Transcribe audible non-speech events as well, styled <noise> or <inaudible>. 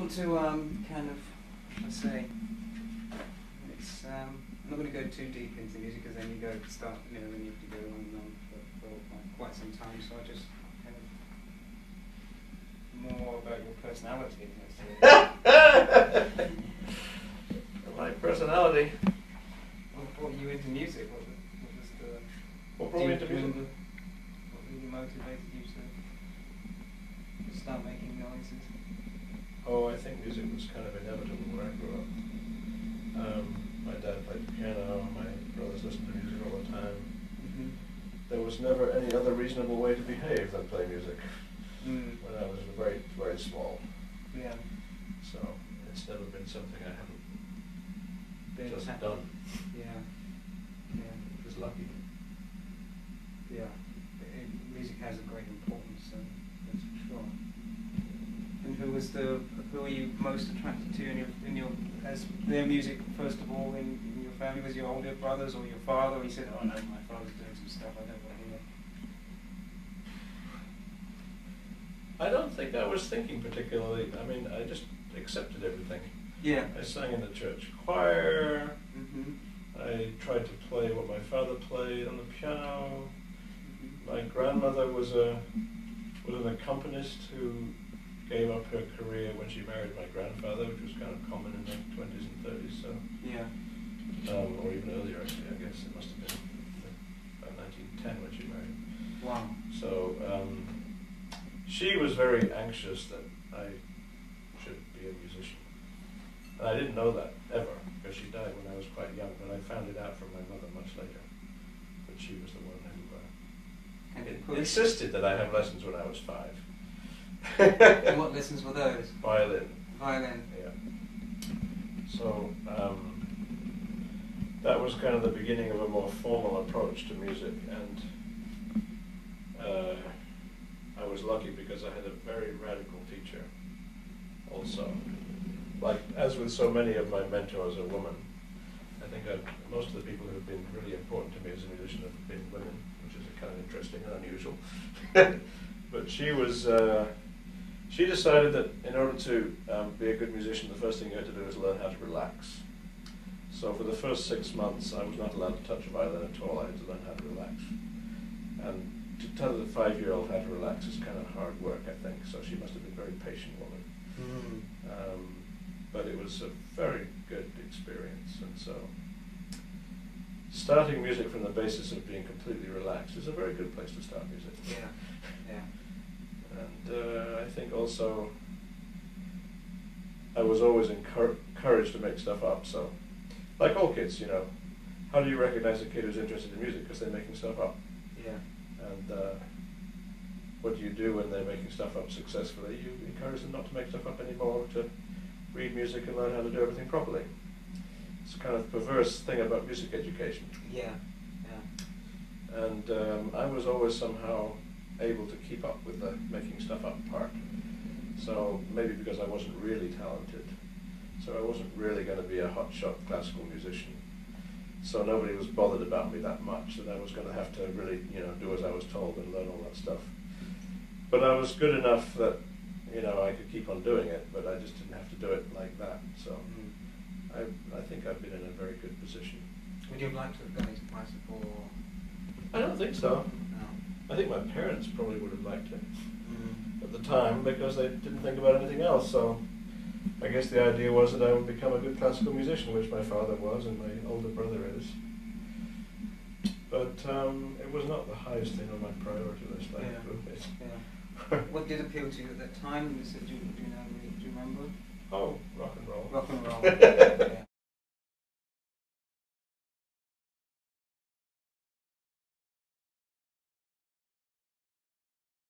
want to um, kind of, let's say, it's, um, I'm not going to go too deep into music because then you go start, you know, then you have to go on and on for, for quite some time. So I just kind of more about your personality. My <laughs> personality. What brought you into music? What, what was the? What brought me into music? What really motivated you to, to start making noises? Oh, I think music was kind of inevitable where I grew up. Um, my dad played the piano, my brothers listened to music all the time. Mm-hmm. There was never any other reasonable way to behave than play music Mm. when I was very, very small. Yeah. So it's never been something I haven't Been just done. Yeah. Yeah. Just lucky. Yeah. It, music has a great importance, so that's for sure. And who was the who were you most attracted to in your in your as their music first of all in, in your family? Was your older brothers or your father? Or you said, Oh no, my father's doing some stuff I don't want to hear. I don't think I was thinking particularly. I mean, I just accepted everything. Yeah. I sang in the church choir. Mm-hmm. I tried to play what my father played on the piano. Mm-hmm. My grandmother was a was an accompanist who gave up her career when she married my grandfather, which was kind of common in the twenties and thirties. So, Yeah. um, or even earlier, actually, I guess it must have been about nineteen ten when she married. Wow. So um, she was very anxious that I should be a musician. And I didn't know that ever because she died when I was quite young, but I found it out from my mother much later that she was the one who uh, And in- it pushed. insisted that I have lessons when I was five. And <laughs> what lessons were those? Violin. Violin. Yeah. So um, that was kind of the beginning of a more formal approach to music, and uh, I was lucky because I had a very radical teacher. Also, like as with so many of my mentors, a woman. I think I've, most of the people who have been really important to me as a musician have been women, which is kind of interesting and unusual. <laughs> but she was. Uh, she decided that in order to um, be a good musician, the first thing you had to do is learn how to relax. So for the first six months, I was not allowed to touch a violin at all. I had to learn how to relax. And to tell a five-year-old how to relax is kind of hard work, I think. So she must have been a very patient woman. Mm. Um, but it was a very good experience, and so starting music from the basis of being completely relaxed is a very good place to start music. Yeah. Yeah. And uh, I think also I was always encour- encouraged to make stuff up. So, like all kids, you know, how do you recognize a kid who's interested in music? Because they're making stuff up. Yeah. And uh, what do you do when they're making stuff up successfully? You encourage them not to make stuff up anymore, to read music and learn how to do everything properly. It's a kind of perverse thing about music education. Yeah. Yeah. And um, I was always somehow able to keep up with the making stuff up part. So maybe because I wasn't really talented, so I wasn't really going to be a hotshot classical musician. So nobody was bothered about me that much that I was going to have to really, you know, do as I was told and learn all that stuff. But I was good enough that, you know, I could keep on doing it, but I just didn't have to do it like that. So Mm. I, I think I've been in a very good position. Would you have liked to have gone into classical or I don't think so. I think my parents probably would have liked it. Mm. at the time because they didn't think about anything else. So I guess the idea was that I would become a good classical musician, which my father was and my older brother is. But um, it was not the highest thing on my priority list. I have to admit. Yeah. what did appeal to you at that time? You said, do, you- do you know? Do you remember? Oh, rock and roll. Rock and roll. <laughs>